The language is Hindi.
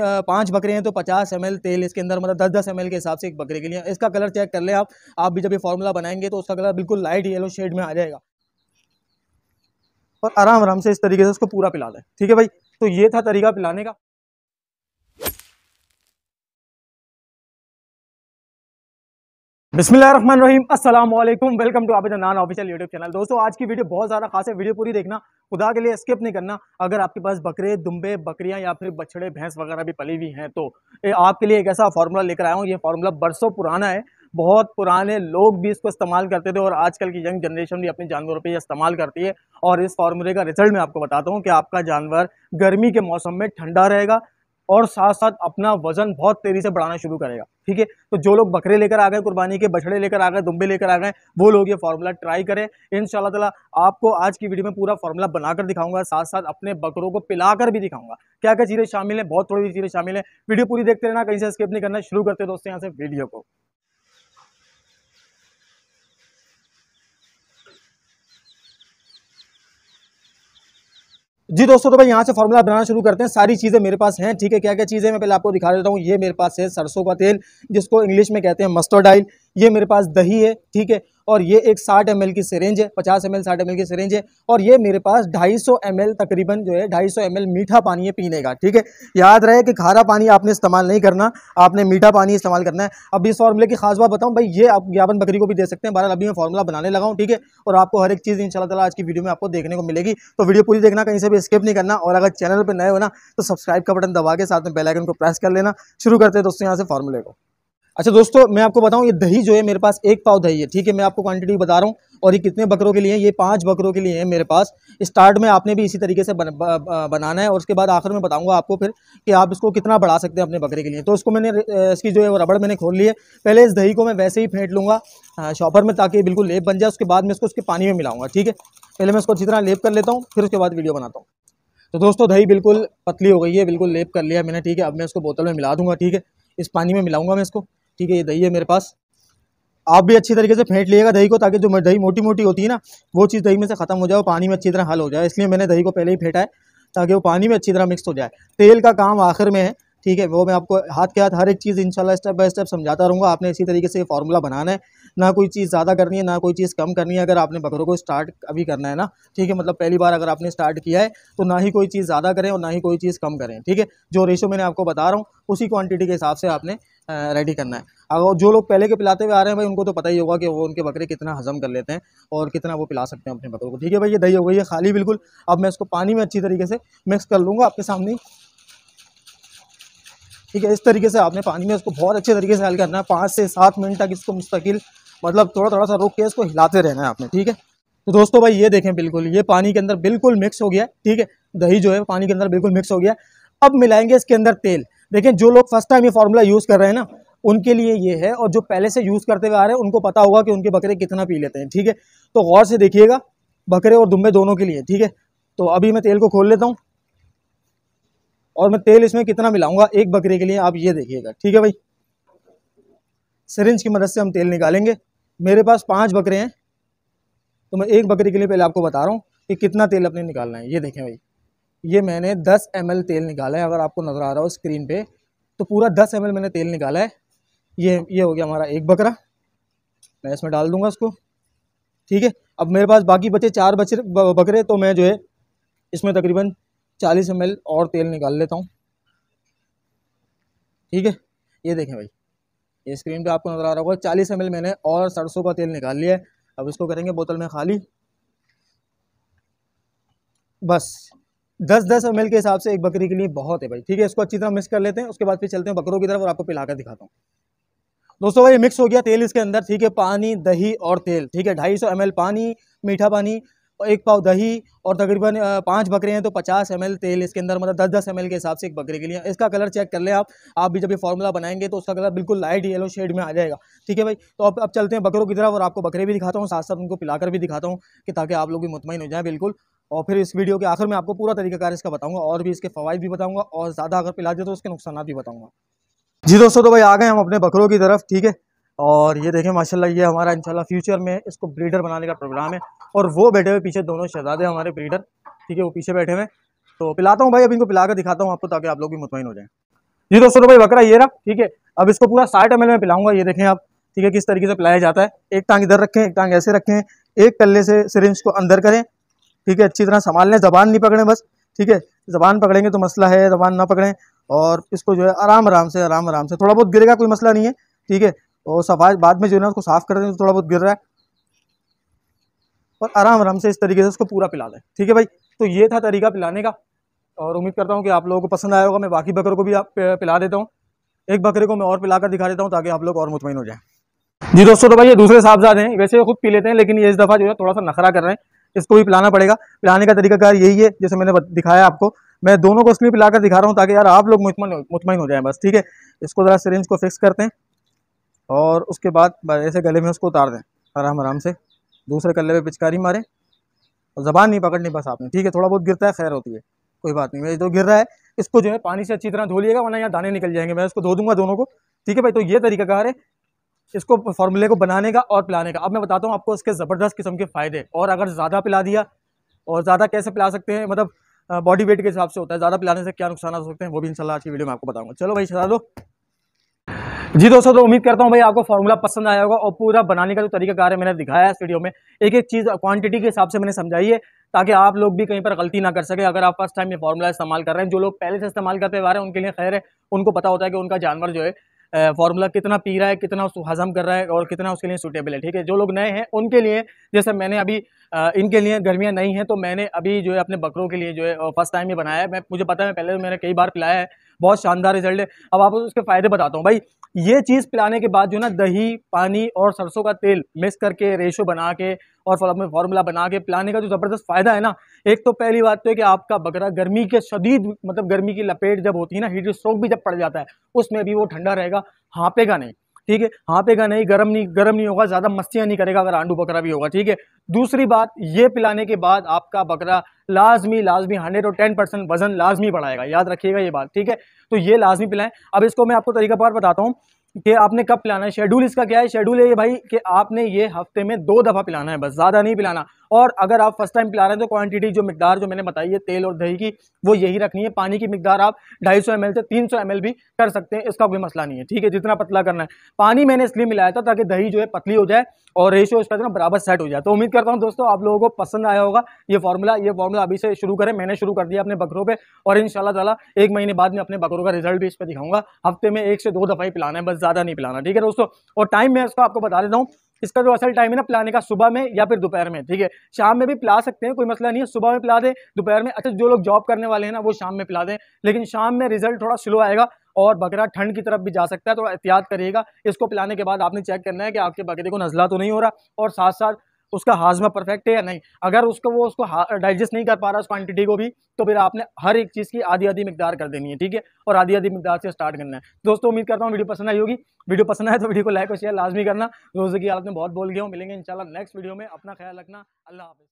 पाँच बकरे हैं तो पचास एम तेल इसके अंदर मतलब दस दस एम के हिसाब से एक बकरे के लिए। इसका कलर चेक कर ले आप। आप भी जब ये फॉर्मूला बनाएँगे तो उसका कलर बिल्कुल लाइट येलो शेड में आ जाएगा। और आराम आराम से इस तरीके से उसको पूरा पिला दें। ठीक है भाई? तो ये था तरीका पिलाने का। बिस्मिल्लाहिर्रहमानिर्रहीम। अस्सलाम वालेकुम welcome to Abid naan official YouTube channel. दोस्तों, आज की वीडियो बहुत ज़्यादा खास है। वीडियो पूरी देखना। खुदा के लिए स्किप नहीं करना। अगर आपके पास बकरे, दुम्बे, बकरियाँ या फिर बछड़े, भैंस वगैरह भी पली हुई हैं तो आपके लिए एक ऐसा फार्मूला लेकर आया हूँ। ये फार्मूला बरसों पुराना है। बहुत पुराने लोग भी इसको इस्तेमाल करते थे और आजकल की यंग जनरेशन भी अपने जानवरों पर इस्तेमाल करती है। और इस फार्मूले का रिज़ल्ट मैं आपको बताता हूँ कि आपका जानवर गर्मी के मौसम में ठंडा रहेगा। और साथ साथ अपना वज़न बहुत तेज़ी से बढ़ाना शुरू करेगा, ठीक है? तो जो लोग बकरे लेकर आ गए, कुर्बानी के, बछड़े लेकर आ गए, दुम्बे लेकर आ गए, वो लोग ये फार्मूला ट्राई करें। इन ताला आपको आज की वीडियो में पूरा फार्मूला बनाकर दिखाऊँगा साथ साथ अपने बकरों को पिलाकर भी दिखाऊँगा। क्या क्या चीज़ें शामिल है? बहुत थोड़ी चीज़ें शामिल है। वीडियो पूरी देखते रहना, कहीं से स्किप नहीं करना। शुरू करते दोस्तों यहाँ से वीडियो को। जी दोस्तों तो भाई यहाँ से फॉर्मूला बनाना शुरू करते हैं। सारी चीज़ें मेरे पास हैं, ठीक है? क्या क्या चीज़ें मैं पहले आपको दिखा देता हूँ। ये मेरे पास है सरसों का तेल, जिसको इंग्लिश में कहते हैं मस्टर्ड ऑयल ये मेरे पास दही है, ठीक है? और ये एक 60 एम की सिरेंज है 50 एम एल साठ एम की सिरेंज है, और ये मेरे पास 250 एम तकरीबन जो है 250 एम मीठा पानी है पीने का ठीक है? याद रहे कि खारा पानी आपने इस्तेमाल नहीं करना, आपने मीठा पानी इस्तेमाल करना है। अब इस फॉर्मूले की खास बात बताऊँ, भाई, ये आप ज्ञापन बकरी को भी दे सकते हैं बारह अभी मैं फॉर्मूला बनाने लगा हूँ, ठीक है? और आपको हर एक चीज़ इन शाला आज की वीडियो में आपको देखने को मिलेगी। तो वीडियो पूरी देखना, कहीं से भी स्किप नहीं करना, और अगर चैनल पर नए हो ना तो सब्सक्राइब का बटन दबा के साथ में बेलाइकन को प्रेस कर लेना। शुरू करते हैं दोस्तों यहाँ से फॉर्मूले को। अच्छा दोस्तों मैं आपको बताऊँ ये दही जो है मेरे पास एक पाव दही है ठीक है? मैं आपको क्वांटिटी बता रहा हूँ और ये कितने बकरों के लिए है? ये पाँच बकरों के लिए है मेरे पास। स्टार्ट में आपने भी इसी तरीके से बन, ब, ब, बनाना है और उसके बाद आखिर में बताऊँगा आपको फिर कि आप इसको कितना बढ़ा सकते हैं अपने बकरे के लिए। तो इसको मैंने इसकी जो है रबड़ मैंने खोल ली है। पहले इस दही को मैं वैसे ही फेंट लूँगा शॉपर में ताकि बिल्कुल लेप बन जाए उसके बाद मैं इसको उसके पानी में मिलाऊँगा ठीक है? पहले मैं इसको अच्छी तरह लेप कर लेता हूँ फिर उसके बाद वीडियो बनाता हूँ। तो दोस्तों दही बिल्कुल पतली हो गई है बिल्कुल लेप कर लिया मैंने ठीक है? अब मैं इसको बोतल में मिला दूँगा ठीक है? इस पानी में मिलाऊँगा मैं इसको। ठीक है, ये दही है मेरे पास। आप भी अच्छी तरीके से फेंट लीजिएगा दही को, ताकि जो दही मोटी मोटी होती है ना, वो चीज़ दही में से ख़त्म हो जाए और पानी में अच्छी तरह हल हो जाए। इसलिए मैंने दही को पहले ही फेंटा है, ताकि वो पानी में अच्छी तरह मिक्स हो जाए। तेल का काम आखिर में है, ठीक है, वो मैं आपको हाथ के हाथ हर एक चीज़, इंशाल्लाह स्टेप बाय स्टेप समझाता रहूँगा। आपने इसी तरीके से फार्मूला बनाना है। ना कोई चीज़ ज़्यादा करनी है, ना कोई चीज़ कम करनी है, अगर आपने बकरों को स्टार्ट अभी करना है ना, ठीक है मतलब पहली बार अगर आपने स्टार्ट किया है तो ना ही कोई चीज़ ज़्यादा करें और ना ही कोई चीज़ कम करें, ठीक है? जो रेशो मैंने आपको बता रहा हूँ, उसी क्वान्टिटी के हिसाब से आपने रेडी करना है। अगर जो लोग पहले के पिलाते हुए आ रहे हैं भाई, उनको तो पता ही होगा कि वो, उनके बकरे कितना हजम कर लेते हैं और कितना वो पिला सकते हैं अपने बकरों को, ठीक है भाई? ये दही हो गई है खाली, बिल्कुल। अब मैं इसको पानी में अच्छी तरीके से मिक्स कर लूँगा आपके सामने। ठीक है, इस तरीके से आपने पानी में इसको बहुत अच्छे तरीके से हल करना है, पाँच से सात मिनट तक इसको मुस्तकिल मतलब थोड़ा थोड़ा सा रोक के इसको हिलाते रहना है आपने, ठीक है? तो दोस्तों भाई ये देखें बिल्कुल, ये पानी के अंदर बिल्कुल मिक्स हो गया, ठीक है? दही जो है पानी के अंदर बिल्कुल मिक्स हो गया। अब मिलाएँगे इसके अंदर तेल। देखें, जो लोग फ़र्स्ट टाइम ये फार्मूला यूज़ कर रहे हैं ना, उनके लिए ये है और जो पहले से यूज़ करते हुए आ रहे हैं, उनको पता होगा कि उनके बकरे कितना पी लेते हैं, ठीक है? तो गौर से देखिएगा, बकरे और दुम्बे दोनों के लिए, ठीक है? तो अभी मैं तेल को खोल लेता हूँ। और मैं तेल इसमें कितना मिलाऊँगा, एक बकरे के लिए आप ये देखिएगा, ठीक है भाई? सिरिंज की मदद से हम तेल निकालेंगे। मेरे पास पाँच बकरे हैं। तो मैं एक बकरी के लिए पहले आपको बता रहा हूँ कि कितना तेल अपने निकालना है। ये देखें भाई, ये मैंने 10 एम तेल निकाला है, अगर आपको नज़र आ रहा हो स्क्रीन पे तो पूरा 10 एम मैंने तेल निकाला है। ये ये हो गया हमारा एक बकरा। मैं इसमें डाल दूँगा उसको ठीक है, अब मेरे पास बाकी बचे चार बचे बकरे तो मैं जो है, इसमें तकरीबन चालीस एम और तेल निकाल लेता हूँ। ठीक है, ये देखें भाई। ये स्क्रीन पे आपको नज़र आ रहा होगा, चालीस एम मैंने और सरसों का तेल निकाल लिया अब इसको करेंगे बोतल में खाली। बस दस दस एमएल के हिसाब से एक बकरी के लिए बहुत है भाई। ठीक है, इसको अच्छी तरह मिक्स कर लेते हैं, उसके बाद फिर चलते हैं बकरों की तरफ़ और आपको पिलाकर दिखाता हूँ। दोस्तों, भाई मिक्स हो गया तेल इसके अंदर। ठीक है, पानी, दही और तेल। ठीक है, ढाई सौ पानी, मीठा पानी एक पाव दही और तकरीबन पाँच बकरे हैं तो पचास एम तेल इसके अंदर मतलब दस दस एम के हिसाब से एक बकरे के लिए। इसका कलर चेक कर लें आप। आप भी जब ये फॉर्मूला बनाएँगे तो उसका कलर बिल्कुल लाइट येलो शेड में आ जाएगा। ठीक है भाई? तो अब अब चलते हैं बकरों की तरफ़ और आपको बकरे भी दिखाता हूँ, साथ साथ उनको पिलाकर भी दिखाता हूँ, कि ताकि आप लोग भी मुतमिन हो जाए बिल्कुल। और फिर इस वीडियो के आखिर में आपको पूरा तरीकाकार इसका बताऊँगा और भी इसके फ़वाद भी बताऊँगा और ज़्यादा अगर पिला दे तो उसके नुकसान भी बताऊँगा। जी दोस्तों तो भाई आ गए हम अपने बकरों की तरफ़, ठीक है? और ये देखें, माशाल्लाह ये हमारा, इंशाल्लाह फ्यूचर में इसको ब्रीडर बनाने का प्रोग्राम है। और वो बैठे हुए पीछे दोनों शहजादे हमारे ब्रीडर ठीक है, वो पीछे बैठे हुए तो पिलाता हूँ भाई, अब इनको पिला कर दिखाता हूँ आपको ताकि आप लोग भी मुतमिन हो जाएँ। जी दोस्तों तो भाई, बकरा ये रहा, ठीक है, अब इसको पूरा साठ एम में पिलाऊँगा, ये देखें आप, ठीक है, किस तरीके से पिलाया जाता है। एक टांग इधर रखें, एक टांग ऐसे रखें, एक कल्ले से सिरिंज को अंदर करें, ठीक है, अच्छी तरह संभाल लें, जबान नहीं पकड़ें बस, ठीक है, जबान पकड़ेंगे तो मसला है, जबान ना पकड़ें, और इसको जो है आराम आराम से, आराम आराम से, थोड़ा बहुत गिरेगा कोई मसला नहीं है, ठीक है, और सफ़ाई, बाद में जो है ना उसको साफ़ कर दें तो थोड़ा बहुत गिर रहा है और आराम आराम से इस तरीके से उसको पूरा पिला दें। ठीक है भाई? तो ये था तरीका पिलाने का। और उम्मीद करता हूँ कि आप लोगों को पसंद आया होगा। मैं बाकी बकरों को भी आप पिला देता हूँ। एक बकरे को मैं और पिलाकर दिखा देता हूँ ताकि आप लोग और मुतमिन हो जाए। जी दोस्तों तो भाई ये दूसरे साहबजादे हैं। वैसे खुद पी लेते हैं, लेकिन ये इस दफ़ा जो है थोड़ा सा नखरा कर रहे हैं। इसको भी पिलाना पड़ेगा। पिलाने का तरीका कार यही है, जैसे मैंने दिखाया आपको। मैं दोनों को इसलिए पिलाकर दिखा रहा हूँ ताकि यार आप लोग मुतमिन मुतमिन हो जाए बस। ठीक है? इसको ज़रा सिरिंज को फिक्स करते हैं। और उसके बाद ऐसे गले में उसको उतार दें। आराम आराम से। दूसरे कल्ले पे पिचकारी मारे और ज़बान नहीं पकड़नी बस आपने। ठीक है, थोड़ा बहुत गिरता है, खैर होती है। कोई बात नहीं मेरे तो गिर रहा है, इसको जो है पानी से अच्छी तरह धो लिएगा, वरना यहाँ दाने निकल जाएँगे। मैं इसको धो दूँगा दोनों को। ठीक है भाई तो ये तरीका कार है? इसको फॉर्मूले को बनाने का और पिलाने का। अब मैं बताता हूँ आपको इसके ज़बरदस्त किस्म के फ़ायदे। और अगर ज़्यादा पिला दिया, और ज़्यादा कैसे पिला सकते हैं? मतलब बॉडी वेट के हिसाब से होता है। ज़्यादा पिलाने से क्या नुकसान हो सकते हैं? वो भी इंशाल्लाह आज की वीडियो में आपको बताऊँगा। चलो भाई, चला दो जी दोस्तों तो उम्मीद करता हूँ भाई आपको फॉर्मूला पसंद आया होगा और पूरा बनाने का जो तरीका कार है, मैंने दिखाया है इस वीडियो में। एक एक चीज़ क्वांटिटी के हिसाब से मैंने समझाई है, ताकि आप लोग भी कहीं पर गलती ना कर सके। अगर आप फ़र्स्ट टाइम ये फॉर्मूला इस्तेमाल कर रहे हैं, जो लोग पहले से इस्तेमाल करते हुए आ रहे हैं, उनके लिए खैर है, उनको पता होता है कि उनका जानवर जो है फार्मूला कितना पी रहा है, कितना उसको हजम कर रहा है और कितना उसके लिए सूटेबल है, ठीक है? जो लोग नए हैं, उनके लिए, जैसे मैंने अभी इनके लिए गर्मियाँ नहीं हैं तो मैंने अभी जो है अपने बकरों के लिए जो है फ़र्स्ट टाइम ही बनाया है। मैं, मुझे पता है पहले मैंने कई बार पिलाया है बहुत शानदार रिज़ल्ट है। अब आपको उसके फ़ायदे बताता हूँ। भाई, ये चीज़ पिलाने के बाद जो ना, दही, पानी और सरसों का तेल मिक्स करके रेशो बना के और फॉर्मूला बना के पिलाने का जो ज़बरदस्त फ़ायदा है ना, एक तो पहली बात तो है कि आपका बकरा गर्मी के शदीद मतलब गर्मी की लपेट जब होती है ना हीट स्ट्रोक भी जब पड़ जाता है, उसमें भी वो ठंडा रहेगा, हाँपेगा नहीं। ठीक है? हाँ पेगा नहीं गर्म नहीं गर्म नहीं होगा, ज़्यादा मस्तियाँ नहीं करेगा, अगर आंडू बकरा भी होगा, ठीक है? दूसरी बात, ये पिलाने के बाद आपका बकरा लाजमी लाजमी हंड्रेड और टेन परसेंट वज़न लाजमी बढ़ाएगा, याद रखिएगा ये बात, ठीक है? तो ये लाजमी पिलाएँ। अब इसको मैं आपको तरीका बार बताता हूँ। कि आपने कब पिलाना है? शेड्यूल इसका क्या है? शेड्यूल है ये भाई कि आपने ये हफ़्ते में दो दफ़ा पिलाना है बस, ज़्यादा नहीं पिलाना। और अगर आप फ़र्स्ट टाइम पिला रहे हैं तो क्वांटिटी जो मकदार जो मैंने बताई है, तेल और दही की, वो यही रखनी है। पानी की मकदार आप ढाई सौ से तीन सौ भी कर सकते हैं, इसका कोई मसला नहीं है, ठीक है? जितना पतला करना है। पानी मैंने इसलिए मिलाया था ताकि दही जो है पतली हो जाए और रेशियो इसका जो बराबर सेट हो जाए। तो उम्मीद करता हूँ दोस्तों, आप लोगों को पसंद आया होगा ये फॉर्मूला ये फॉर्मूला अभी से शुरू करें, मैंने शुरू कर दिया अपने बकरों पर और इन ताला एक महीने बाद में अपने बकरों का रिज़ल्ट भी इस पर दिखाऊँगा। हफ़्ते में एक से दो दफ़ा ही पिलाना है बस ज़्यादा नहीं पिलाना, ठीक है दोस्तों? और टाइम मैं इसको आपको बता देता हूँ, इसका जो असल टाइम है ना, पिलाने का सुबह में या फिर दोपहर में, ठीक है? शाम में भी पिला सकते हैं, कोई मसला नहीं है, सुबह में पिला दें, दोपहर में अच्छा जो लोग जॉब करने वाले हैं ना, वो शाम में पिला दें, लेकिन शाम में रिज़ल्ट थोड़ा स्लो आएगा और बकरा ठंड की तरफ़ भी जा सकता है थोड़ा एहतियात करिएगा, इसको पिलाने के बाद आपने चेक करना है कि आपके बकरे को नजला तो नहीं हो रहा, और साथ साथ उसका हाजमा परफेक्ट है या नहीं? अगर उसको, वो उसको डाइजेस्ट नहीं कर पा रहा उस क्वान्टिटी को भी तो फिर आपने हर एक चीज़ की आधी आधी मकदार कर देनी है, ठीक है? और आधी आधी मकदार से स्टार्ट करना है। दोस्तों, उम्मीद करता हूँ वीडियो पसंद आई होगी। वीडियो पसंद आए तो वीडियो को लाइक और शेयर लाजमी करना। रोज़े की हालत में बहुत बोल गया हूँ। मिलेंगे इंशाल्लाह नेक्स्ट वीडियो में। अपना ख्याल रखना। अल्लाह हाफिज़।